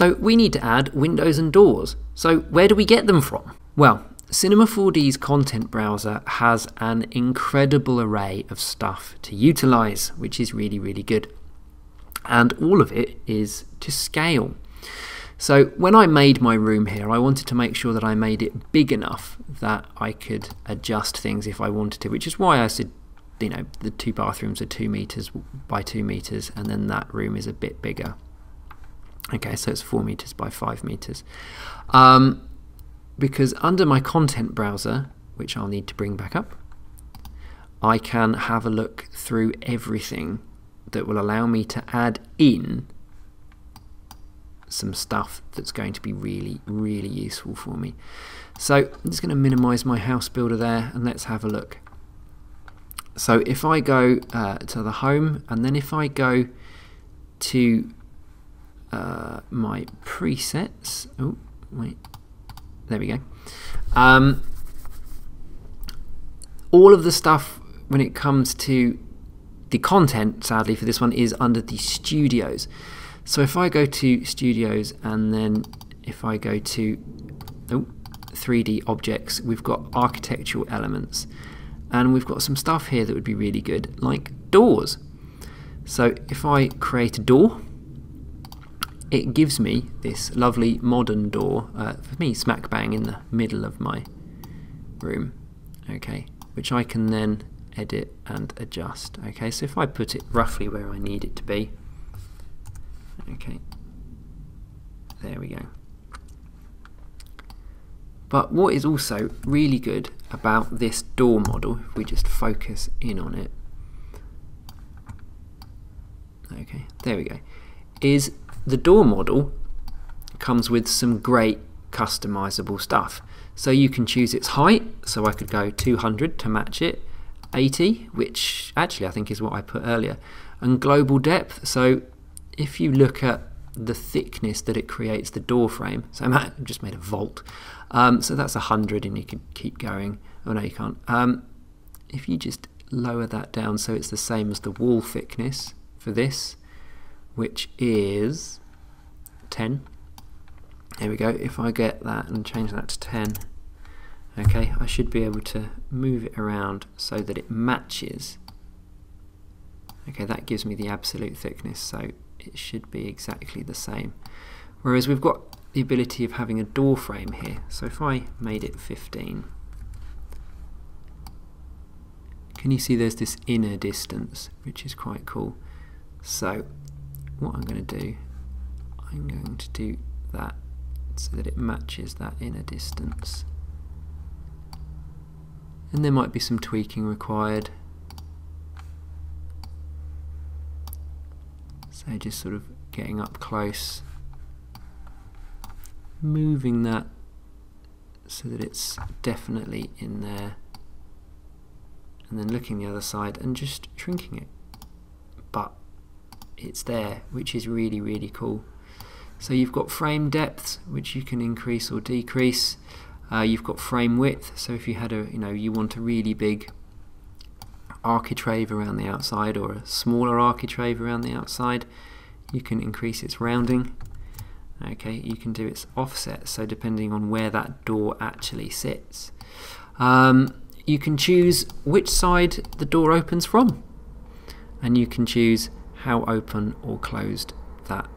So we need to add windows and doors. So where do we get them from? Well, Cinema 4D's content browser has an incredible array of stuff to utilize, which is really, really good. And all of it is to scale. So when I made my room here, I wanted to make sure that I made it big enough that I could adjust things if I wanted to, which is why I said, you know, the two bathrooms are two meters by two meters, and then that room is a bit bigger. Okay, so it's 4 meters by 5 meters. Um, because under my content browser, which I'll need to bring back up, I can have a look through everything that will allow me to add in some stuff that's going to be really, really useful for me. So I'm just going to minimize my house builder there and let's have a look. So if I go uh, to the home and then if I go to uh, my presets. Oh, wait. There we go. Um, all of the stuff when it comes to the content, sadly, for this one is under the studios. So if I go to studios and then if I go to oh, 3D objects, we've got architectural elements. And we've got some stuff here that would be really good, like doors. So if I create a door, it gives me this lovely modern door, uh, for me smack bang in the middle of my room, okay, which I can then edit and adjust. Okay, so if I put it roughly where I need it to be, okay, there we go. But what is also really good about this door model, if we just focus in on it, okay, there we go, is the door model comes with some great customizable stuff. So you can choose its height, so I could go 200 to match it, 80, which actually I think is what I put earlier, and global depth. So if you look at the thickness that it creates the door frame, so I just made a vault, um, so that's 100 and you can keep going. Oh no, you can't. Um, if you just lower that down so it's the same as the wall thickness for this, which is 10. There we go. If I get that and change that to 10, okay, I should be able to move it around so that it matches. Okay, that gives me the absolute thickness, so it should be exactly the same. Whereas we've got the ability of having a door frame here. So if I made it 15, can you see there's this inner distance, which is quite cool. So what I'm going to do, I'm going to do that so that it matches that inner distance. And there might be some tweaking required. So just sort of getting up close, moving that so that it's definitely in there and then looking the other side and just shrinking it. But it's there, which is really, really cool. So you've got frame depth, which you can increase or decrease. Uh, you've got frame width, so if you had a, you know, you want a really big architrave around the outside or a smaller architrave around the outside, you can increase its rounding. Okay, you can do its offset, so depending on where that door actually sits. Um, you can choose which side the door opens from, and you can choose how open or closed that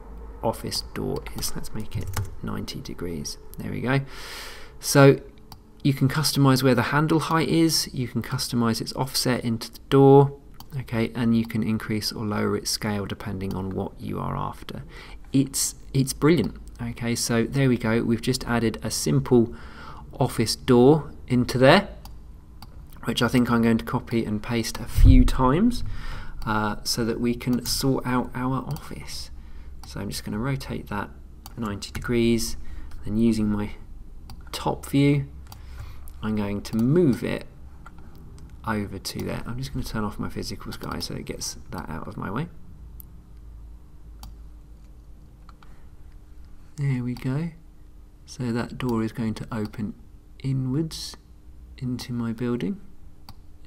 office door is. Let's make it 90 degrees. There we go. So you can customize where the handle height is, you can customize its offset into the door, okay, and you can increase or lower its scale depending on what you are after. It's it's brilliant. Okay, so there we go. We've just added a simple office door into there, which I think I'm going to copy and paste a few times uh, so that we can sort out our office. So I'm just going to rotate that 90 degrees and using my top view I'm going to move it over to there. I'm just going to turn off my physical sky so it gets that out of my way. There we go. So that door is going to open inwards into my building,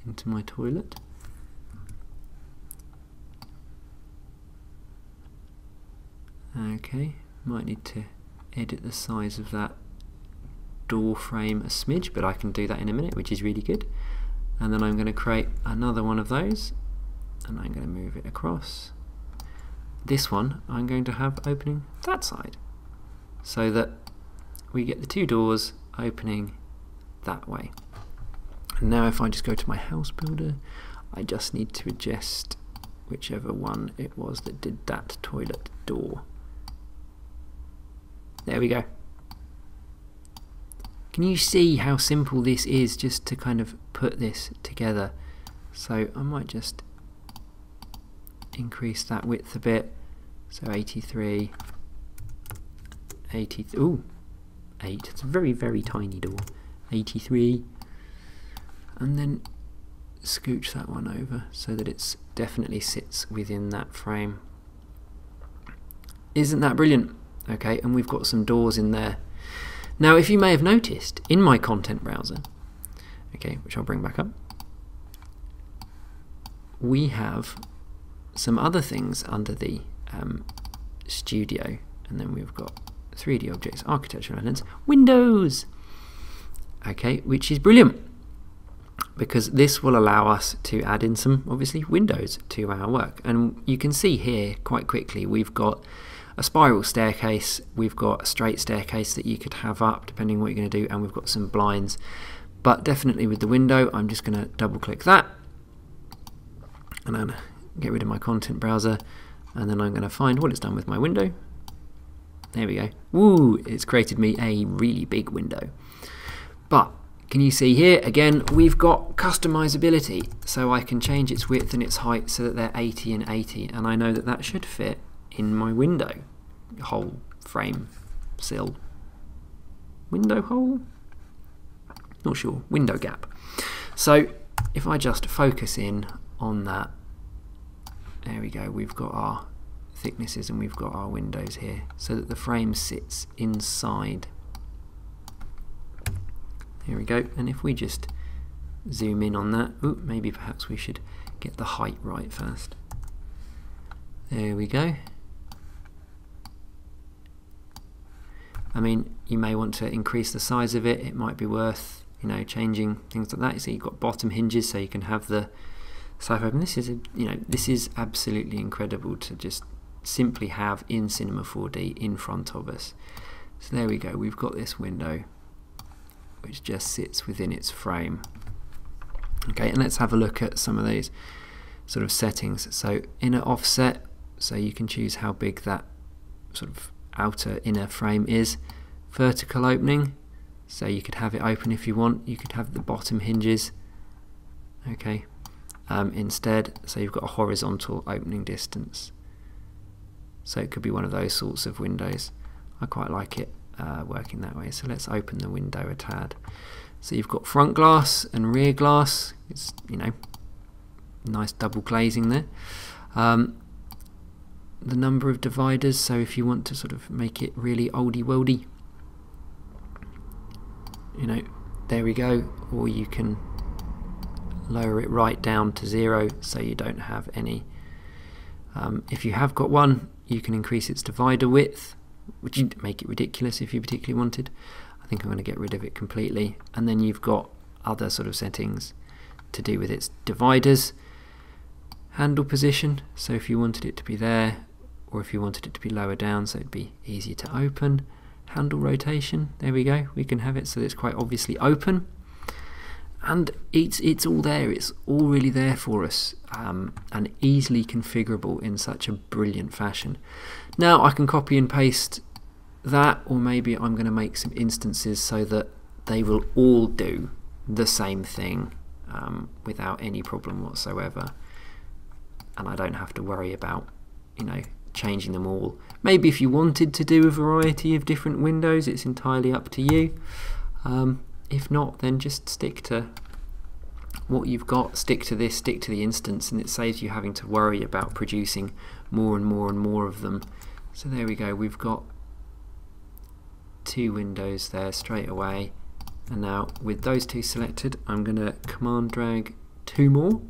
into my toilet. Okay, might need to edit the size of that door frame a smidge, but I can do that in a minute, which is really good. And then I'm going to create another one of those, and I'm going to move it across. This one I'm going to have opening that side, so that we get the two doors opening that way. And now if I just go to my house builder, I just need to adjust whichever one it was that did that toilet door. There we go. Can you see how simple this is just to kind of put this together? So I might just increase that width a bit. So 83, 80, ooh, 8. It's a very, very tiny door. 83. And then scooch that one over so that it definitely sits within that frame. Isn't that brilliant? Okay, and we've got some doors in there. Now, if you may have noticed, in my content browser, okay, which I'll bring back up, we have some other things under the um, studio, and then we've got 3D objects, architectural elements, windows, okay, which is brilliant because this will allow us to add in some obviously windows to our work. And you can see here quite quickly we've got a spiral staircase we've got a straight staircase that you could have up depending what you're going to do and we've got some blinds but definitely with the window I'm just going to double click that and I'm get rid of my content browser and then I'm going to find what it's done with my window there we go Woo! it's created me a really big window but can you see here, again, we've got customizability. So I can change its width and its height so that they're 80 and 80. And I know that that should fit in my window hole, frame, sill. Window hole? Not sure. Window gap. So if I just focus in on that, there we go, we've got our thicknesses and we've got our windows here so that the frame sits inside here we go. And if we just zoom in on that, ooh, maybe perhaps we should get the height right first. There we go. I mean, you may want to increase the size of it. It might be worth, you know, changing things like that. So you've got bottom hinges, so you can have the side open. This is, a, you know, this is absolutely incredible to just simply have in Cinema 4D in front of us. So there we go. We've got this window which just sits within its frame. Okay, and let's have a look at some of these sort of settings. So inner offset, so you can choose how big that sort of outer inner frame is. Vertical opening, so you could have it open if you want. You could have the bottom hinges. Okay, um, instead, so you've got a horizontal opening distance. So it could be one of those sorts of windows. I quite like it uh, working that way. So let's open the window a tad. So you've got front glass and rear glass. It's you know nice double glazing there. Um, the number of dividers. So if you want to sort of make it really oldie worldy, you know, there we go. Or you can lower it right down to zero so you don't have any. Um, if you have got one, you can increase its divider width which would make it ridiculous if you particularly wanted. I think I'm going to get rid of it completely. And then you've got other sort of settings to do with its dividers. Handle position, so if you wanted it to be there, or if you wanted it to be lower down so it'd be easier to open. Handle rotation, there we go, we can have it so it's quite obviously open. And it's, it's all there, it's all really there for us um, and easily configurable in such a brilliant fashion. Now I can copy and paste that or maybe I'm going to make some instances so that they will all do the same thing um, without any problem whatsoever and I don't have to worry about you know changing them all. Maybe if you wanted to do a variety of different windows it's entirely up to you. Um, if not then just stick to what you've got, stick to this, stick to the instance and it saves you having to worry about producing more and more and more of them so there we go, we've got two windows there straight away. And now with those two selected, I'm going to command drag two more,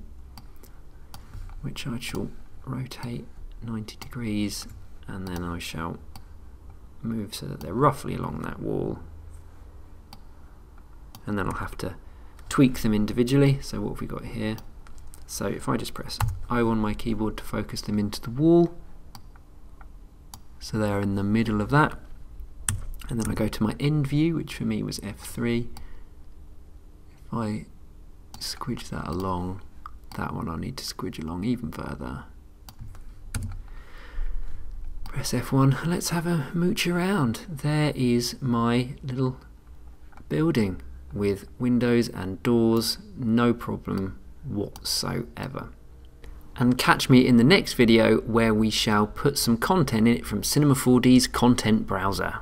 which I shall rotate 90 degrees, and then I shall move so that they're roughly along that wall. And then I'll have to tweak them individually. So what have we got here? So if I just press O on my keyboard to focus them into the wall, so they're in the middle of that. And then I go to my end view, which for me was F3. If I squidge that along, that one I'll need to squidge along even further. Press F1, let's have a mooch around. There is my little building with windows and doors, no problem whatsoever. And catch me in the next video where we shall put some content in it from Cinema 4D's content browser.